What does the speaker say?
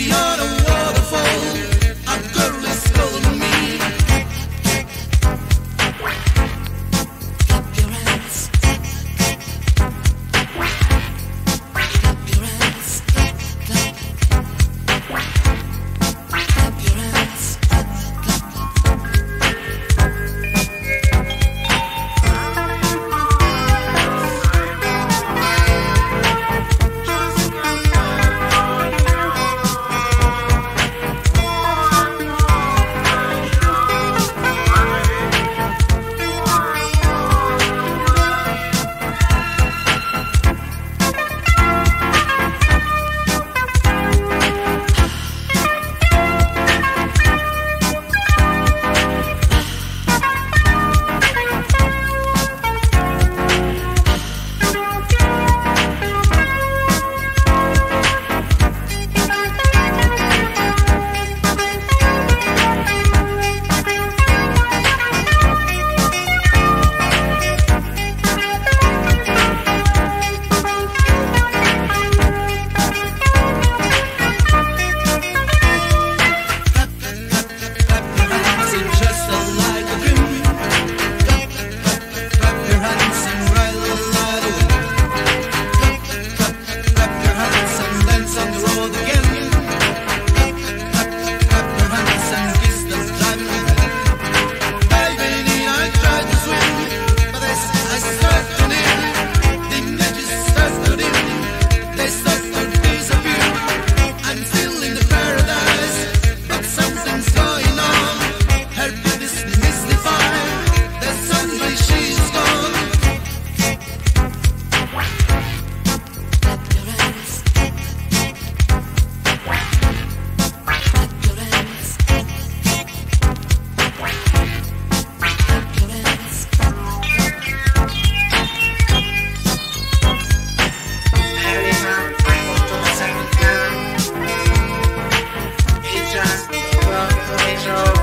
be on a show.